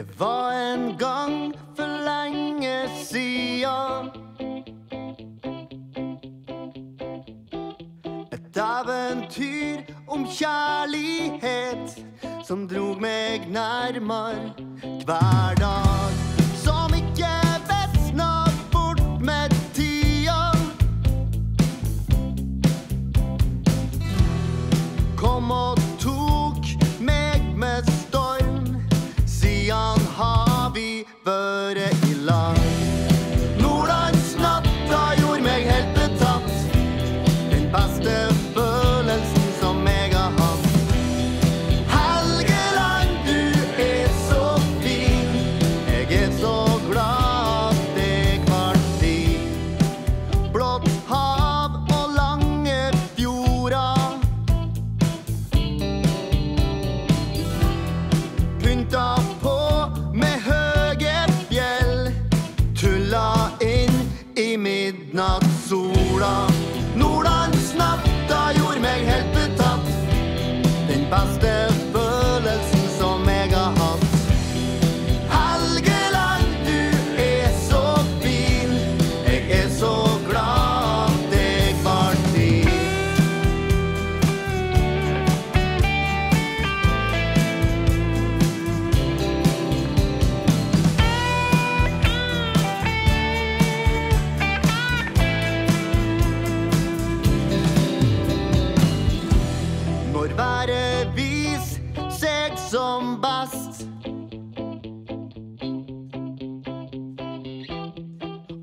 Det var en gang for lenge sia. Et eventyr om kjærlighet som drog meg nærmere hver dag.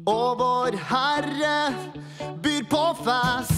Og vår Herre byr på fest.